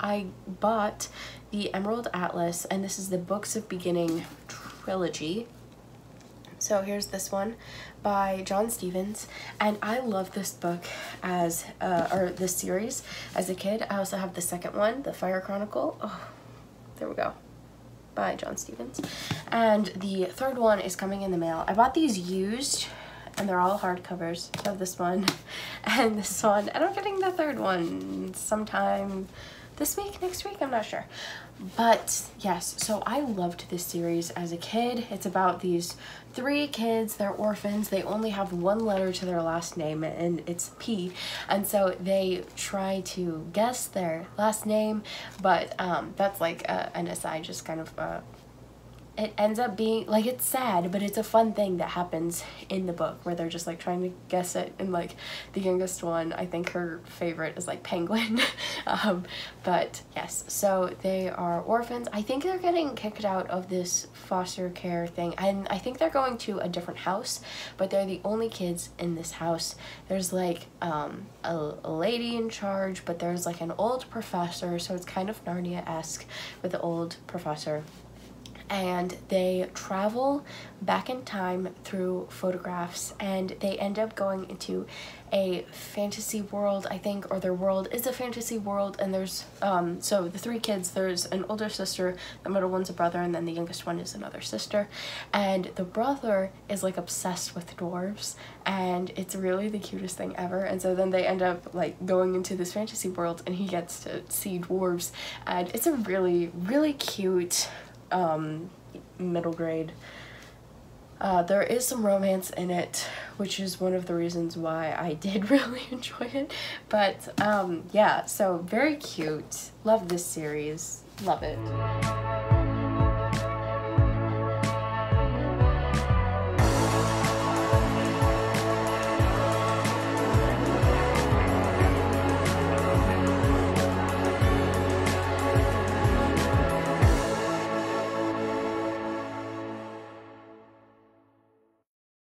I bought the Emerald Atlas, and this is the Books of Beginning trilogy. So here's this one by John Stephens, and I love this book as, uh, or this series as a kid. I also have the second one, The Fire Chronicle. Oh, there we go by John Stephens. And the third one is coming in the mail. I bought these used and they're all hardcovers. So this one and this one. And I'm getting the third one sometime this week, next week, I'm not sure. But yes, so I loved this series as a kid. It's about these three kids, they're orphans, they only have one letter to their last name and it's P. And so they try to guess their last name, but um, that's like uh, an aside, just kind of uh, it ends up being like it's sad but it's a fun thing that happens in the book where they're just like trying to guess it. And like the youngest one i think her favorite is like penguin. Um, but yes so they are orphans. I think they're getting kicked out of this foster care thing. And i think they're going to a different house but they're the only kids in this house. There's like um, a, a lady in charge but there's like an old professor. So it's kind of narnia-esque with the old professor and they travel back in time through photographs and they end up going into a fantasy world I think or their world is a fantasy world and there's um so the three kids there's an older sister the middle one's a brother and then the youngest one is another sister. And the brother is like obsessed with dwarves and it's really the cutest thing ever. And so then they end up like going into this fantasy world and he gets to see dwarves and it's a really really cute um, middle grade. Uh, there is some romance in it, which is one of the reasons why I did really enjoy it. But um, yeah, so very cute. Love this series. Love it.